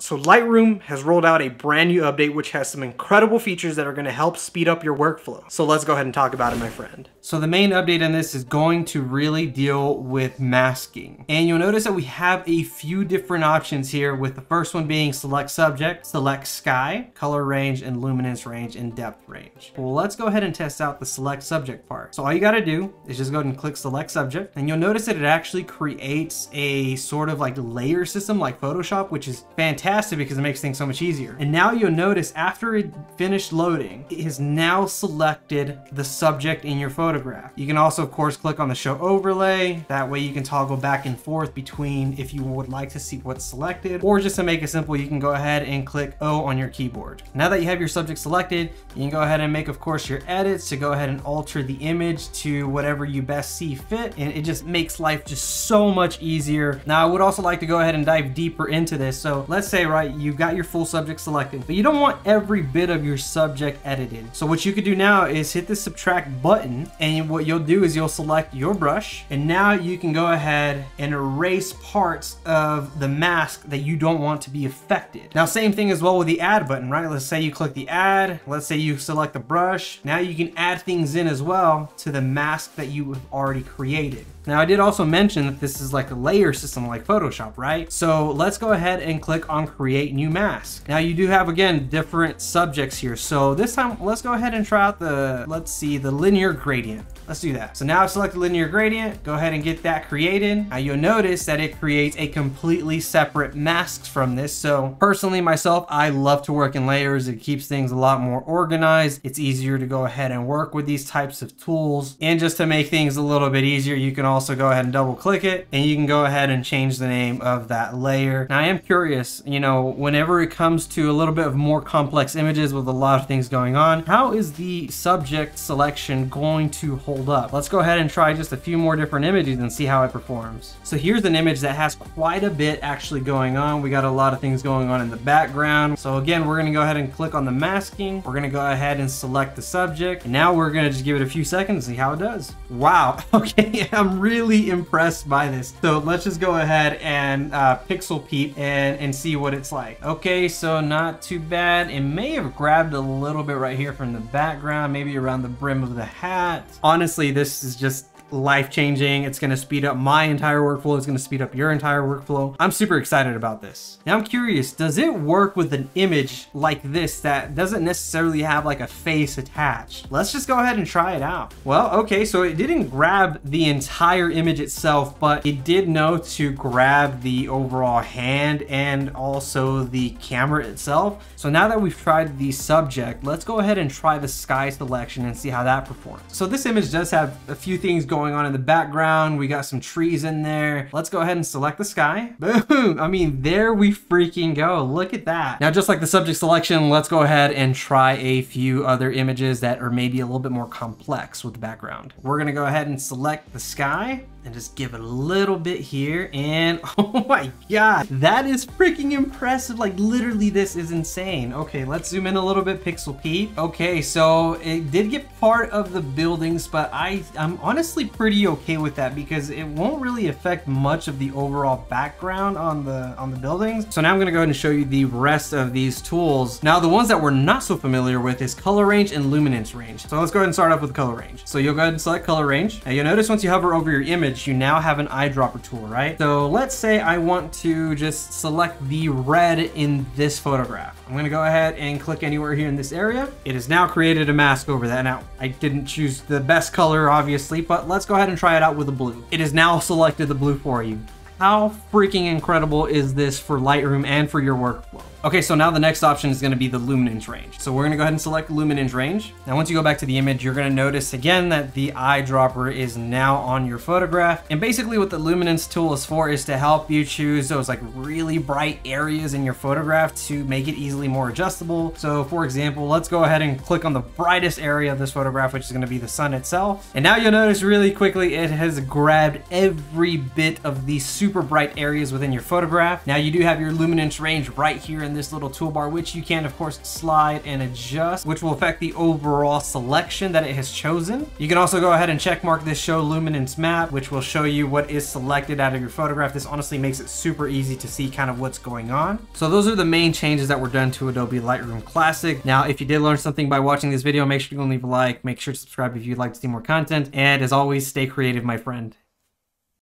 So Lightroom has rolled out a brand new update which has some incredible features that are going to help speed up your workflow. So let's go ahead and talk about it, my friend. So the main update in this is going to really deal with masking. And you'll notice that we have a few different options here with the first one being select subject, select sky, color range, and luminance range and depth range. Well, let's go ahead and test out the select subject part. So all you got to do is just go ahead and click select subject and you'll notice that it actually creates a sort of like layer system like Photoshop, which is fantastic fantastic because it makes things so much easier. And now you'll notice after it finished loading, it has now selected the subject in your photograph. You can also, of course, click on the show overlay. That way you can toggle back and forth between if you would like to see what's selected, or just to make it simple, you can go ahead and click O on your keyboard. Now that you have your subject selected, you can go ahead and make, of course, your edits to go ahead and alter the image to whatever you best see fit. And it just makes life just so much easier. Now, I would also like to go ahead and dive deeper into this. So let's say say, right, you've got your full subject selected, but you don't want every bit of your subject edited. So what you could do now is hit the subtract button, and what you'll do is you'll select your brush, and now you can go ahead and erase parts of the mask that you don't want to be affected. Now, same thing as well with the add button, right? Let's say you click the add, let's say you select the brush. Now you can add things in as well to the mask that you have already created. Now I did also mention that this is like a layer system like Photoshop, right? So let's go ahead and click on create new mask. Now you do have, again, different subjects here. So this time, let's go ahead and try out the, let's see, the linear gradient. Let's do that. So now I've selected linear gradient, go ahead and get that created. Now you'll notice that it creates a completely separate masks from this. So personally myself, I love to work in layers. It keeps things a lot more organized. It's easier to go ahead and work with these types of tools. And just to make things a little bit easier, you can also go ahead and double click it and you can go ahead and change the name of that layer. Now I am curious, you know, whenever it comes to a little bit of more complex images with a lot of things going on, how is the subject selection going to hold hold up. Let's go ahead and try just a few more different images and see how it performs. So here's an image that has quite a bit actually going on. We got a lot of things going on in the background. So again, we're gonna go ahead and click on the masking. We're gonna go ahead and select the subject. And now we're gonna just give it a few seconds and see how it does. Wow, okay, I'm really impressed by this. So let's just go ahead and uh, pixel peep and, and see what it's like. Okay, so not too bad. It may have grabbed a little bit right here from the background, maybe around the brim of the hat. Honestly, honestly, this is just life changing. It's going to speed up my entire workflow. It's going to speed up your entire workflow. I'm super excited about this. Now I'm curious, does it work with an image like this that doesn't necessarily have like a face attached? Let's just go ahead and try it out. Well, okay, so it didn't grab the entire image itself, but it did know to grab the overall hand and also the camera itself. So now that we've tried the subject, let's go ahead and try the sky selection and see how that performs. So this image does have a few things going going on in the background. We got some trees in there. Let's go ahead and select the sky. Boom. I mean, there we freaking go. Look at that. Now, just like the subject selection, let's go ahead and try a few other images that are maybe a little bit more complex with the background. We're gonna go ahead and select the sky and just give it a little bit here. And oh my God, that is freaking impressive. Like literally this is insane. Okay, let's zoom in a little bit, Pixel Peep. Okay, so it did get part of the buildings, but I, I'm honestly pretty okay with that because it won't really affect much of the overall background on the, on the buildings. So now I'm gonna go ahead and show you the rest of these tools. Now the ones that we're not so familiar with is color range and luminance range. So let's go ahead and start off with color range. So you'll go ahead and select color range. and you'll notice once you hover over your image, you now have an eyedropper tool, right? So let's say I want to just select the red in this photograph. I'm gonna go ahead and click anywhere here in this area. It has now created a mask over that. Now, I didn't choose the best color, obviously, but let's go ahead and try it out with the blue. It has now selected the blue for you. How freaking incredible is this for Lightroom and for your workflow? Okay, so now the next option is gonna be the luminance range. So we're gonna go ahead and select luminance range. Now, once you go back to the image, you're gonna notice again that the eyedropper is now on your photograph. And basically what the luminance tool is for is to help you choose those like really bright areas in your photograph to make it easily more adjustable. So for example, let's go ahead and click on the brightest area of this photograph, which is gonna be the sun itself. And now you'll notice really quickly, it has grabbed every bit of these super bright areas within your photograph. Now you do have your luminance range right here in this little toolbar, which you can of course slide and adjust, which will affect the overall selection that it has chosen. You can also go ahead and check mark this show luminance map, which will show you what is selected out of your photograph. This honestly makes it super easy to see kind of what's going on. So those are the main changes that were done to Adobe Lightroom Classic. Now, if you did learn something by watching this video, make sure you leave a like, make sure to subscribe if you'd like to see more content, and as always, stay creative, my friend.